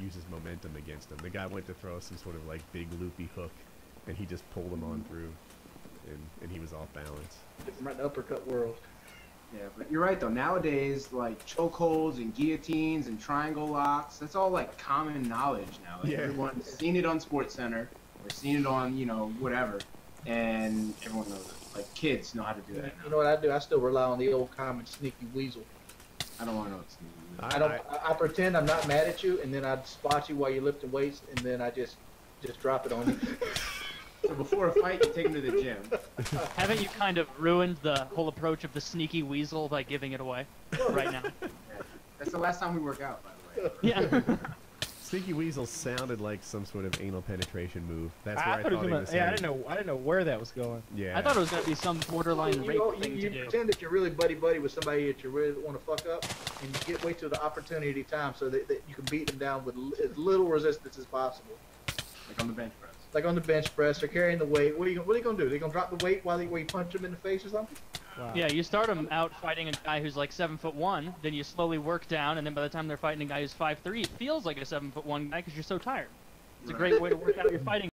uses momentum against him. The guy went to throw some sort of like big loopy hook, and he just pulled him on through, and and he was off balance. I'm right the uppercut world. Yeah, but you're right though. Nowadays, like chokeholds and guillotines and triangle locks, that's all like common knowledge now. Like, Yeah. Everyone's seen it on Sports Center or seen it on, you know, whatever, and everyone knows it. Like kids know how to do that Now. You know what I do? I still rely on the old common sneaky weasel. I don't want to know what's I don't. I, I pretend I'm not mad at you, and then I spot you while you're lifting weights, and then I just just drop it on you. So before a fight, you take them to the gym. Haven't you kind of ruined the whole approach of the sneaky weasel by giving it away right now? That's the last time we work out, by the way. Yeah. Sneaky Weasel sounded like some sort of anal penetration move. That's where I, thought it was gonna, was yeah, I headed. didn't know. I didn't know where that was going. Yeah. I thought it was gonna be some borderline you, rape you, thing you to do. pretend that you're really buddy buddy with somebody that you really want to fuck up, and you get wait till the opportunity time so that, that you can beat them down with l- as little resistance as possible. Like on the bench press. Like on the bench press, they're carrying the weight. What are you what are you gonna do? Are They gonna drop the weight while they, while you punch them in the face or something? Wow. Yeah, you start them out fighting a guy who's like seven foot one, then you slowly work down, and then by the time they're fighting a guy who's five three, it feels like a seven foot one guy because you're so tired. It's a great way to work out your fighting.